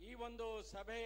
ಈ ಒಂದು ಸಭೆಯಲ್ಲಿ